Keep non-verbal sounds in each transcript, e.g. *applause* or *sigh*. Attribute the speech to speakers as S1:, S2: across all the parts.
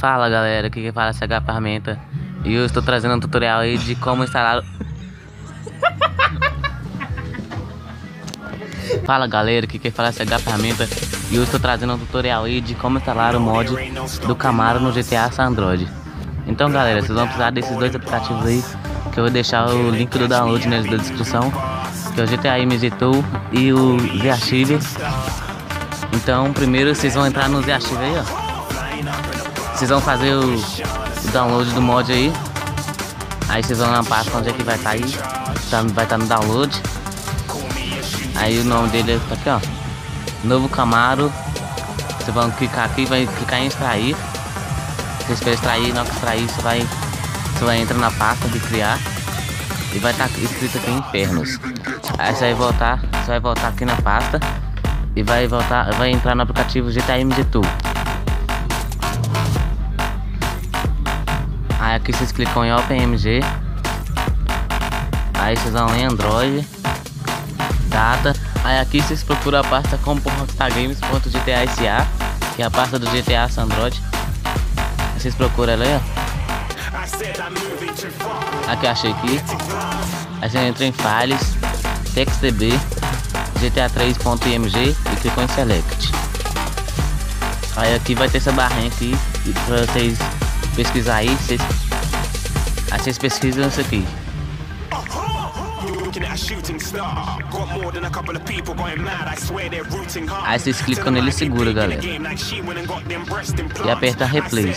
S1: Fala galera, aqui quem fala CH Ferramenta? E eu estou trazendo um tutorial aí de como instalar *laughs* Fala galera, aqui quem fala CH Ferramenta? E eu estou trazendo um tutorial aí de como instalar o mod do Camaro no GTA San Android. Então galera, vocês vão precisar desses dois aplicativos aí Que eu vou deixar o link do download na descrição Que é o GTA MG e o ZArchive Então primeiro vocês vão entrar no ZArchive aí ó vocês vão fazer o, o, download do mod aí. Aí vocês vão na pasta onde é que vai estar tá aí. Tá, vai estar tá no download. Aí o nome dele tá aqui, ó. Novo Camaro. Vocês vão clicar aqui vai clicar em extrair. Vocês querem extrair, não extrair, você vai. Você vai entrar na pasta de criar. E vai estar tá escrito aqui Infernos. Aí você vai voltar. Você vai voltar aqui na pasta. E vai voltar. Vai entrar no aplicativo GTMG Tool. Aí aqui vocês clicam em OpenMG. Aí vocês vão em Android. Data. Aí aqui vocês procuram a pasta com.games.gta.sa Que é a pasta do GTA Android. Aí vocês procuram ela aí, ó. Aqui achei aqui. Aí você entra em Files, TextDB, GTA3.img e clicam em Select. Aí aqui vai ter essa barrinha aqui pra vocês pesquisar aí, vocês, aí vocês pesquisam isso aqui. Aí vocês clicam nele e segura, galera. E aperta replay.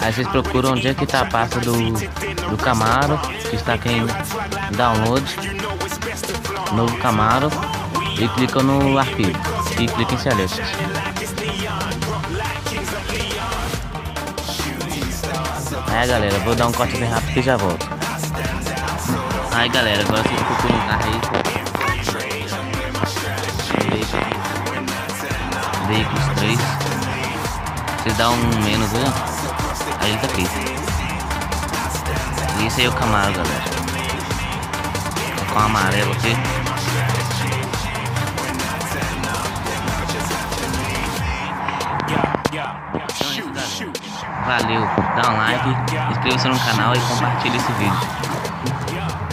S1: Aí vocês procuram onde é que tá a pasta do, do Camaro, que está aqui em download. Novo Camaro. E clicam no arquivo. E clica em select. É galera, vou dar um corte bem rápido e já volto. Aí galera, agora vocês procuram um carro aí. Veículos 3. Vocês dão um menos aí, Aí ele tá aqui. E esse aí é o Camaro, galera. Tá com amarelo aqui. Valeu, dá um like, inscreva-se no canal e compartilhe esse vídeo.